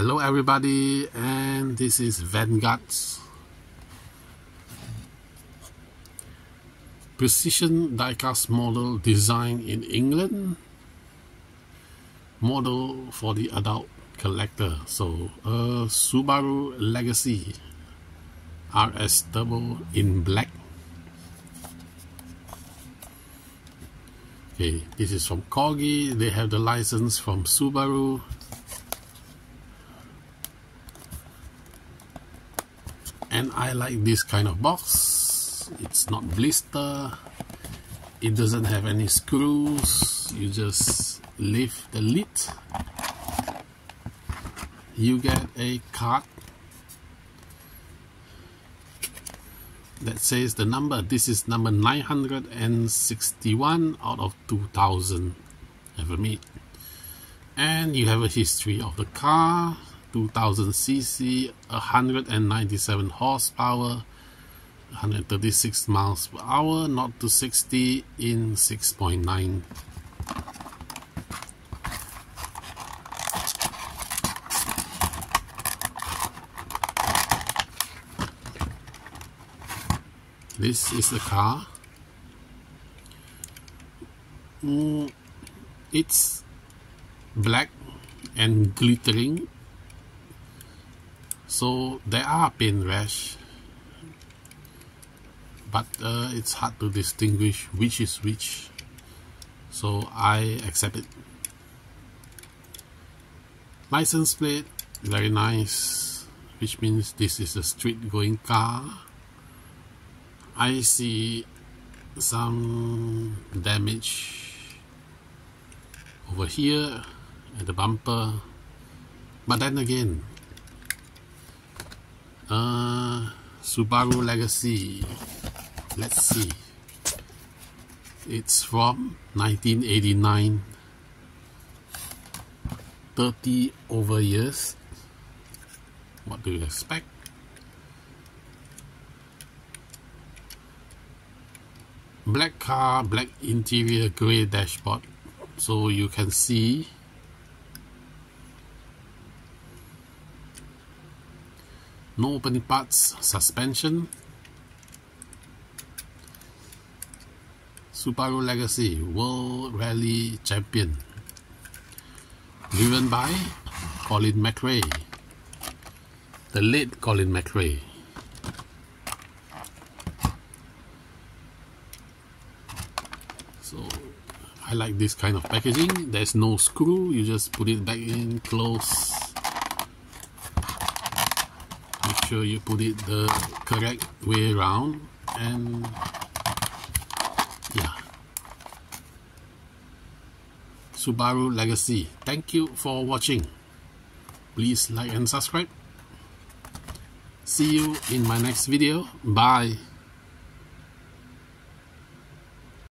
Hello everybody and this is Vanguards. Precision diecast model designed in England. Model for the adult collector. So a Subaru Legacy RS Turbo in black. Okay this is from Corgi. They have the license from Subaru and I like this kind of box. It's not blister. It doesn't have any screws. You just lift the lid. You get a card that says the number. This is number 961 out of 2000 ever made and you have a history of the car 2000 cc 197 horsepower 136 miles per hour not to 60 in 6.9 this is the car. Mm, it's black and glittering so there are paint rash but uh, it's hard to distinguish which is which. So I accept it. License plate very nice which means this is a street going car. I see some damage over here at the bumper but then again uh, Subaru Legacy. Let's see. It's from 1989. 30 over years. What do you expect? Black car, black interior, grey dashboard. So you can see no opening parts suspension. Subaru Legacy World Rally Champion. Driven by Colin McRae. The late Colin McRae. So I like this kind of packaging. There's no screw. You just put it back in close sure you put it the correct way around and yeah. Subaru Legacy thank you for watching. Please like and subscribe. See you in my next video. Bye